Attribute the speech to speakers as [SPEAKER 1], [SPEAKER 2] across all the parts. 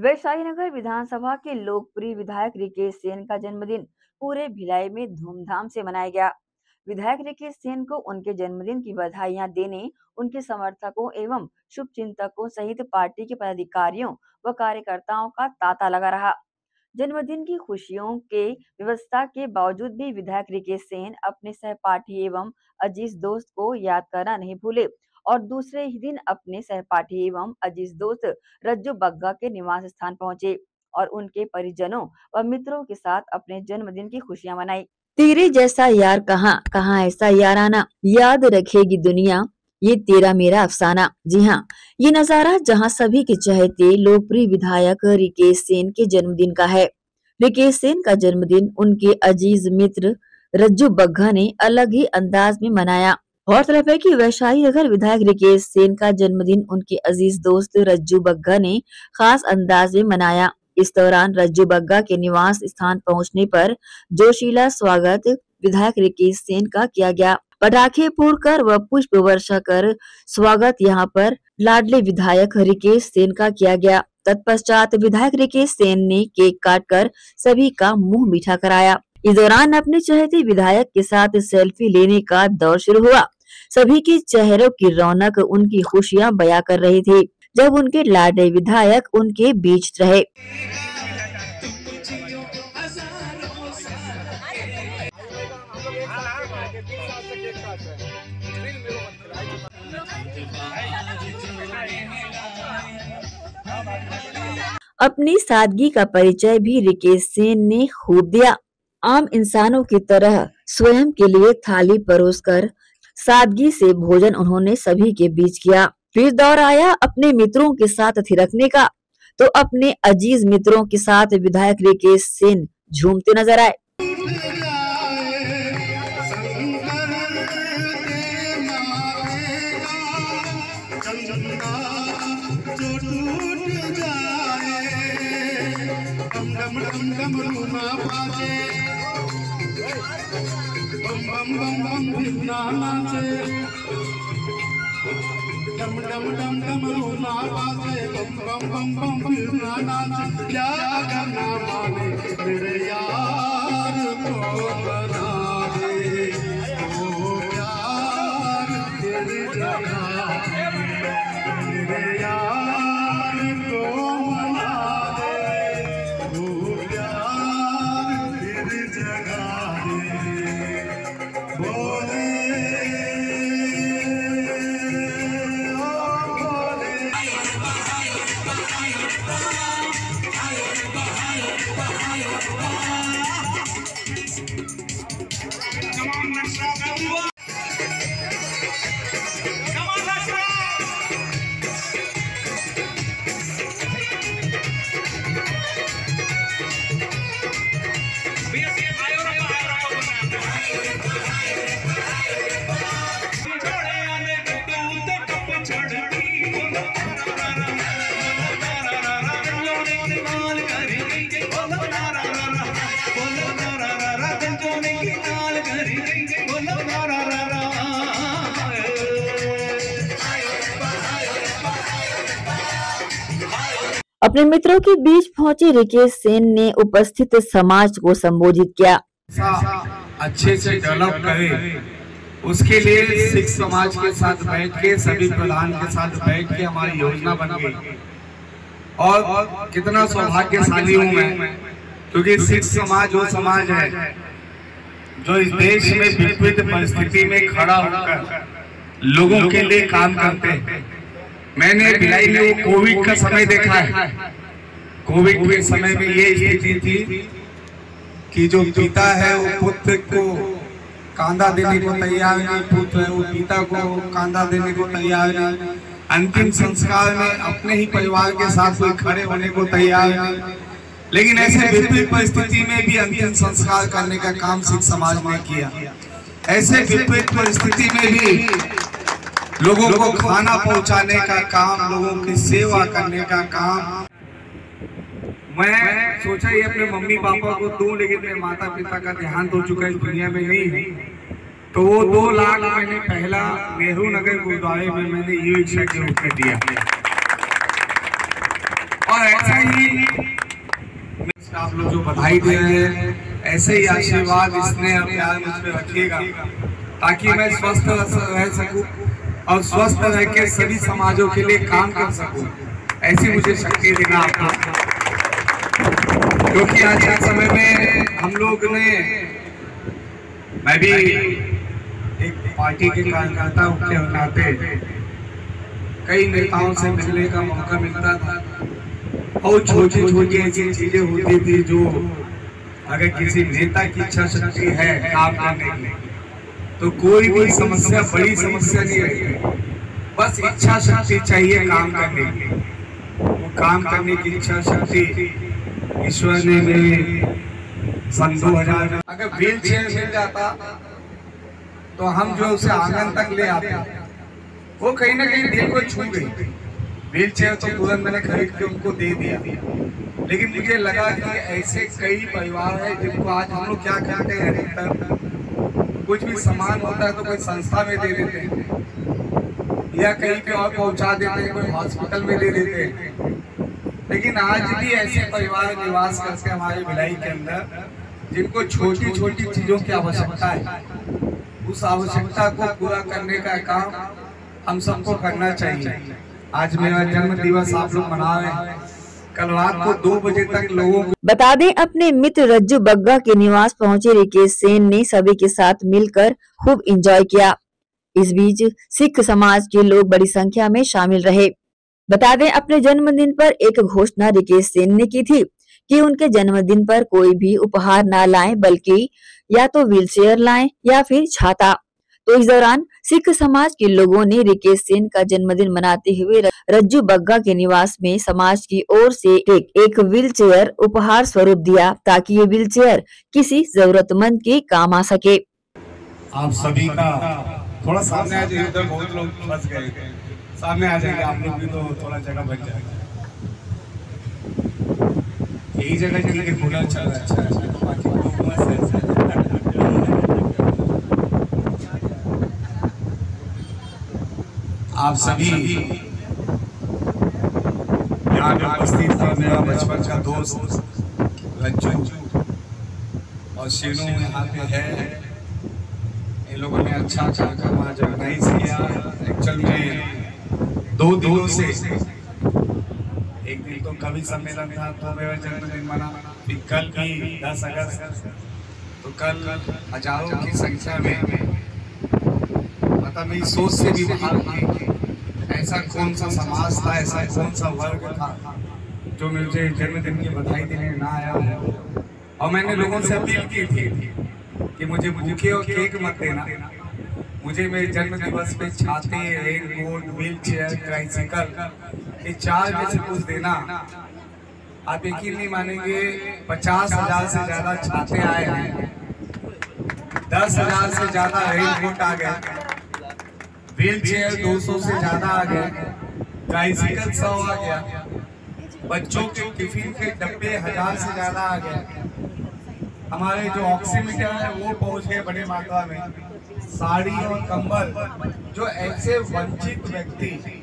[SPEAKER 1] वैशाली नगर विधानसभा के लोकप्रिय विधायक रिकेश सेन का जन्मदिन पूरे भिलाई में धूमधाम से मनाया गया। विधायक रिकेश सेन को उनके जन्मदिन की बधाइयाँ देने, उनके समर्थकों एवं शुभ चिंतकों सहित पार्टी के पदाधिकारियों व कार्यकर्ताओं का तांता लगा रहा। जन्मदिन की खुशियों के व्यवस्था के बावजूद भी विधायक रिकेश सेन अपने सहपाठी एवं अज़ीज़ दोस्त को याद करना नहीं भूले। और दूसरे ही दिन अपने सहपाठी एवं अज़ीज़ दोस्त रज्जू बग्गा के निवास स्थान पहुँचे और उनके परिजनों व मित्रों के साथ अपने जन्मदिन की खुशियाँ मनाई। तेरे जैसा यार कहाँ कहाँ ऐसा यार आना याद रखेगी दुनिया, ये तेरा मेरा अफसाना। जी हाँ ये नज़ारा जहाँ सभी के चहेते लोकप्रिय विधायक रिकेश सेन के जन्मदिन का है। रिकेश सेन का जन्मदिन उनके अज़ीज़ मित्र रज्जू बग्घा ने अलग ही अंदाज में मनाया। गौरतलब है कि वैशाली नगर विधायक रिकेश सेन का जन्मदिन उनके अज़ीज़ दोस्त रज्जू बग्गा ने खास अंदाज में मनाया। इस दौरान रज्जू बग्गा के निवास स्थान पहुँचने पर जोशीला स्वागत विधायक रिकेश सेन का किया गया। पटाखे पूर फोड़कर व पुष्प वर्षा कर स्वागत यहाँ पर लाडले विधायक रिकेश सेन का किया गया। तत्पश्चात विधायक रिकेश सेन ने केक काटकर सभी का मुँह मीठा कराया। इस दौरान अपने चहेते विधायक के साथ सेल्फी लेने का दौर शुरू हुआ। सभी के चेहरों की रौनक उनकी खुशियाँ बया कर रही थी, जब उनके लाडले विधायक उनके बीच रहे। अपनी सादगी का परिचय भी रिकेश सेन ने खूब दिया। आम इंसानों की तरह स्वयं के लिए थाली परोसकर सादगी से भोजन उन्होंने सभी के बीच किया। फिर दौर आया अपने मित्रों के साथ थिरकने का। तो अपने अज़ीज़ मित्रों के साथ विधायक रिकेश सेन झूमते नज़र आए।
[SPEAKER 2] Dum dum dum dum bam fitna dum dum dum dum dam rona baje dum dum dum dum fitna nache kya karna maane mere yaar ko bana
[SPEAKER 1] अपने मित्रों के बीच पहुँचे रिकेश सेन ने उपस्थित समाज को संबोधित किया।
[SPEAKER 3] अच्छे से डेवलप करे। उसके लिए सिख समाज के साथ बैठ के, सभी प्रधान के साथ बैठ के हमारी योजना बन गई। और कितना सौभाग्यशाली हूँ मैं, क्योंकि सिख समाज वो समाज है जो इस देश में विपरीत परिस्थिति में खड़ा होकर लोगों के लिए काम करते हैं। मैंने भिलाई में वो कोविड का समय देखा है। कोविड के समय में ये स्थिति थी कि जो पिता है वो पुत्र को कांधा देने को तैयार नहीं पुत्र है वो पिता को कांधा देने को तैयार नहीं। अंतिम संस्कार में अपने ही परिवार के साथ कोई खड़े होने को तैयार नहीं। लेकिन ऐसे विपरीत परिस्थिति में भी अंतिम संस्कार करने का काम सिख समाज ने किया। ऐसे विपरीत परिस्थिति में भी लोगों को खाना पहुँचाने का काम, लोगों की सेवा करने का काम। मैं सोचा ये अपने मम्मी पापा को दूँ, लेकिन मेरे माता पिता का देहांत हो चुका है, इस दुनिया में नहीं है। तो वो दो लाख मैंने पहला नेहरू नगर गुरुद्वारे में मैंने ये इच्छा के रूप में दिया। और ऐसा ही आप लोग जो बधाई दे रहे हैं, ऐसे ही आशीर्वाद स्नेह प्यार मुझ पे रखिएगा, ताकि मैं स्वस्थ रह सकूँ। और स्वस्थ रह के सभी समाजों के लिए काम कर सकूँ। ऐसी मुझे शक्ति देना आप लोग क्योंकि आज के समय में हम लोग ने, मैं भी एक पार्टी के कार्यकर्ता के नाते कई नेताओं से मिलने का मौका मिलता था। और छोटी छोटी ऐसी चीज़ें होती थी जो अगर किसी नेता की इच्छा शक्ति है काम करने की तो कोई भी समस्या बड़ी समस्या नहीं रहती बस इच्छा शक्ति चाहिए काम करने की। वो काम करने की इच्छा शक्ति ईश्वर ने मेरे सन दो हज़ार अगर व्हील चेयर मिल जाता तो हम जो उसे आँगन तक ले आते। वो कहीं ना कहीं दिल को छू गई। व्हील चेयर तो तुरंत मैंने खरीद के उनको दे दिया। लेकिन मुझे लगा कि ऐसे कई परिवार है जिनको आज हम लोग क्या करते हैं अधिकतर कुछ भी सामान होता है तो कोई संस्था में दे देते हैं। या कहीं पे और पहुँचा देते हैं, कोई हॉस्पिटल में दे देते हैं। लेकिन आज भी ऐसे परिवार निवास करते हैं हमारे भिलाई के अंदर, जिनको छोटी छोटी चीज़ों की आवश्यकता है। उस आवश्यकता को पूरा करने का काम हम सबको करना चाहिए। आज मेरा जन्म दिवस आप लोग मना रहे हैं। कल रात को दो बजे तक लोगों को
[SPEAKER 1] बता दें अपने मित्र रज्जू बग्गा के निवास पहुँचे रिकेश सेन ने सभी के साथ मिलकर खूब एंजॉय किया। इस बीच सिख समाज के लोग बड़ी संख्या में शामिल रहे। बता दें अपने जन्मदिन पर एक घोषणा रिकेश सेन ने की थी कि उनके जन्मदिन पर कोई भी उपहार ना लाएँ बल्कि या तो व्हीलचेयर लाएँ या फिर छाता। तो इस दौरान सिख समाज के लोगों ने रिकेश सेन का जन्मदिन मनाते हुए रज्जू बग्गा के निवास में समाज की ओर से एक, एक व्हील चेयर उपहार स्वरूप दिया ताकि ये व्हील चेयर किसी जरूरतमंद के काम आ सके।
[SPEAKER 3] आप सभी का थोड़ा सामने आ जाइए उधर बहुत लोग फंस गए। सामने आ जाएँगे आप लोग भी तो थोड़ा जगह बच जाएगा यही जगह ठीक है कूलर चल रहा अच्छा है। आप सभी उपस्थित था मेरा बचपन का दोस्त रज्जू और शीनू यहाँ पे है। इन लोगों ने अच्छा कार्यक्रम आज ऑर्गेनाइज किया एक्चुअल में दो दिनों से एक दिन तो कवि सम्मेलन था तो मेरा जन्मदिन मना। फिर कल भी दस अगस्त। तो कल हज़ारों की संख्या में मतलब मेरी सोच से भी बाहर ऐसा कौन सा समाज था, ऐसा कौन सा वर्ग था। जो मुझे जन्मदिन की बधाई देने ना आया हो। और मैंने लोगों से अपील की थी कि मुझे भूखे और केक मत देना। मुझे मेरे जन्म दिवस पे छाते raincoat wheelchair tricycle ये चार में से कुछ देना। आप यकीन नहीं मानेंगे पचास हज़ार से ज़्यादा छाते आए हैं। दस हज़ार से ज़्यादा रेन कोट आ गए। व्हील चेयर दो सौ से ज़्यादा आ गए। ट्राइसिकल सौ आ गया। बच्चों के टिफ़िन के डब्बे हज़ार से ज़्यादा आ गए। हमारे जो ऑक्सीमीटर है, वो पहुँच गए बड़ी मात्रा में। साड़ी और कंबल, जो ऐसे वंचित व्यक्ति,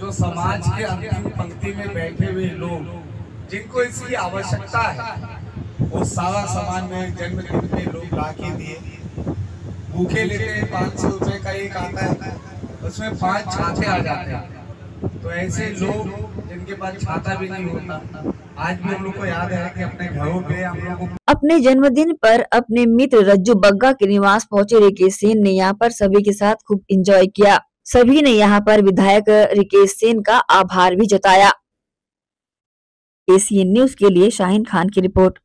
[SPEAKER 3] जो समाज के अंतिम पंक्ति में बैठे हुए लोग, जिनको इसकी आवश्यकता है, वो सारा सामान में जन्मदिन पे लोग ला के दिए। भूखे लेते हैं, पाँच सौ रुपए का एक आता है, उसमें पाँच छाते आ जाते हैं। तो ऐसे लोग जिनके पास छाता भी नहीं होता। आज भी हम लोग को याद है कि अपने घरों पे हम लोग
[SPEAKER 1] अपने जन्मदिन पर अपने मित्र रज्जू बग्गा के निवास पहुँचे। रिकेश सेन ने यहाँ पर सभी के साथ खूब एंजॉय किया। सभी ने यहाँ पर विधायक रिकेश सेन का आभार भी जताया। एसीएन न्यूज़ के लिए शाहिन खान की रिपोर्ट।